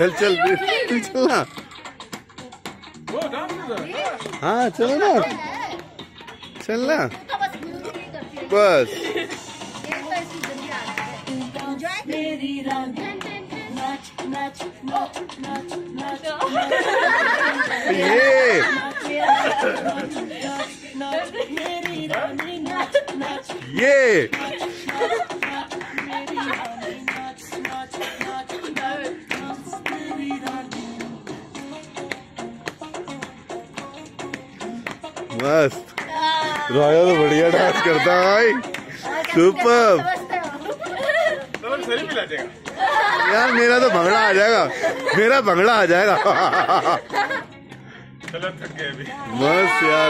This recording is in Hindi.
चल चल तू चलना है। चलो ना। चलना तो बस। म्यूज़िक ही मस्त रॉयल तो बढ़िया डांस करता है भाई। सुपर यार मेरा तो भंगड़ा आ जाएगा। मेरा भंगड़ा आ जाएगा। चलो थक गए अभी। मस्त यार।